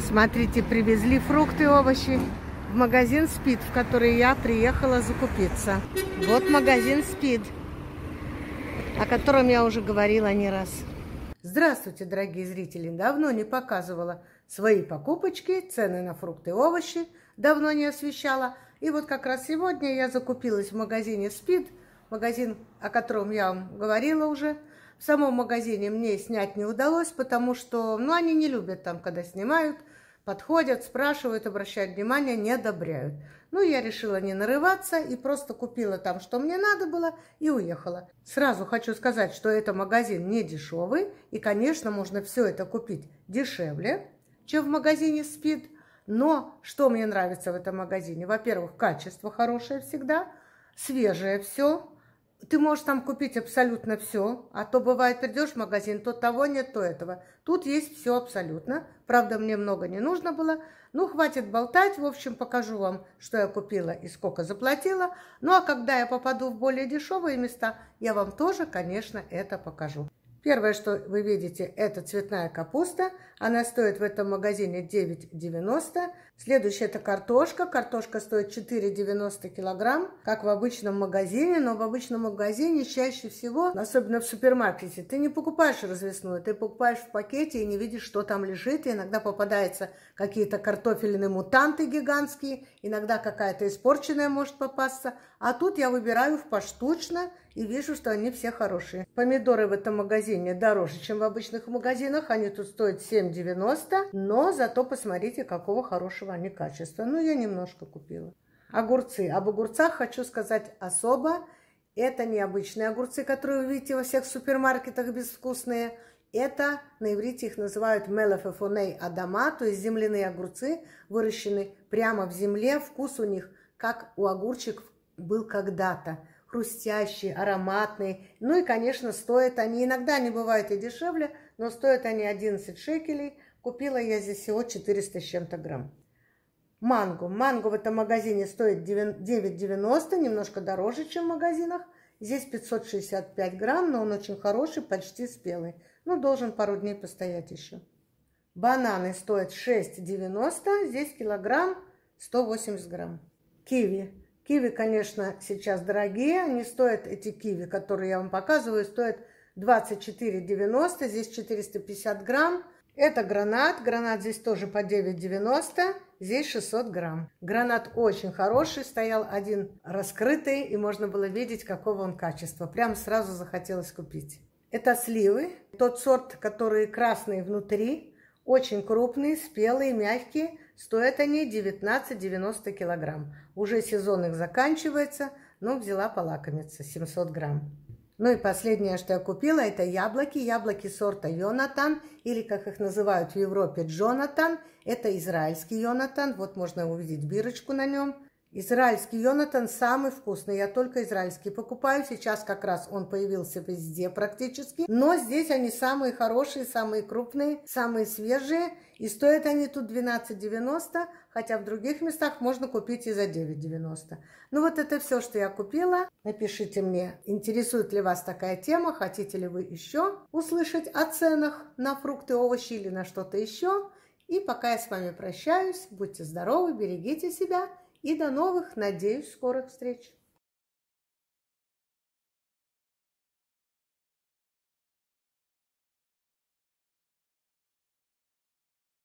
Посмотрите, привезли фрукты и овощи в магазин «Спид», в который я приехала закупиться. Вот магазин «Спид», о котором я уже говорила не раз. Здравствуйте, дорогие зрители! Давно не показывала свои покупочки, цены на фрукты и овощи, давно не освещала. И вот как раз сегодня я закупилась в магазине «Спид», магазин, о котором я вам говорила уже – в самом магазине мне снять не удалось, потому что, ну, они не любят там, когда снимают, подходят, спрашивают, обращают внимание, не одобряют. Ну, я решила не нарываться и просто купила там, что мне надо было, и уехала. Сразу хочу сказать, что это магазин не дешевый, и, конечно, можно все это купить дешевле, чем в магазине «Спид». Но что мне нравится в этом магазине? Во-первых, качество хорошее всегда, свежее все, ты можешь там купить абсолютно все, а то бывает, придешь в магазин, то того нет, то этого. Тут есть все абсолютно. Правда, мне много не нужно было. Ну, хватит болтать. В общем, покажу вам, что я купила и сколько заплатила. Ну, а когда я попаду в более дешевые места, я вам тоже, конечно, это покажу. Первое, что вы видите, это цветная капуста. Она стоит в этом магазине 9,90. Следующая это картошка. Картошка стоит 4,90 килограмм, как в обычном магазине. Но в обычном магазине чаще всего, особенно в супермаркете, ты не покупаешь развесную. Ты покупаешь в пакете и не видишь, что там лежит. И иногда попадаются какие-то картофельные мутанты гигантские. Иногда какая-то испорченная может попасться. А тут я выбираю в поштучно и вижу, что они все хорошие. Помидоры в этом магазине дороже, чем в обычных магазинах. Они тут стоят 7,90, но зато посмотрите, какого хорошего они качества. Ну, я немножко купила. Огурцы. Об огурцах хочу сказать особо. Это не обычные огурцы, которые вы видите во всех супермаркетах безвкусные. Это, на иврите их называют мелефефоней адама, то есть земляные огурцы, выращены прямо в земле. Вкус у них, как у огурчик был когда-то хрустящие, ароматные. Ну и, конечно, стоят они, иногда они бывают и дешевле, но стоят они 11 шекелей. Купила я здесь всего 400 с чем-то грамм. Манго. Манго в этом магазине стоит 9,90, немножко дороже, чем в магазинах. Здесь 565 грамм, но он очень хороший, почти спелый. Ну, должен пару дней постоять еще. Бананы стоят 6,90, здесь килограмм 180 грамм. Киви Киви, конечно, сейчас дорогие. Они стоят, эти киви, которые я вам показываю, стоят 24,90. Здесь 450 грамм. Это гранат. Гранат здесь тоже по 9,90. Здесь 600 грамм. Гранат очень хороший. Стоял один раскрытый, и можно было видеть, какого он качества. Прям сразу захотелось купить. Это сливы. Тот сорт, который красный внутри. Очень крупные, спелые, мягкие. Стоят они 19,90 килограмм. Уже сезон их заканчивается, но взяла полакомиться 700 грамм. Ну и последнее, что я купила, это яблоки. Яблоки сорта Йонатан, или как их называют в Европе Джонатан. Это израильский Йонатан. Вот можно увидеть бирочку на нем. Израильский Йонатан самый вкусный. Я только израильский покупаю. Сейчас как раз он появился везде практически. Но здесь они самые хорошие, самые крупные, самые свежие. И стоят они тут 12,90, хотя в других местах можно купить и за 9,90. Ну вот это все, что я купила. Напишите мне, интересует ли вас такая тема, хотите ли вы еще услышать о ценах на фрукты, овощи или на что-то еще. И пока я с вами прощаюсь, будьте здоровы, берегите себя и до новых, надеюсь, скорых встреч!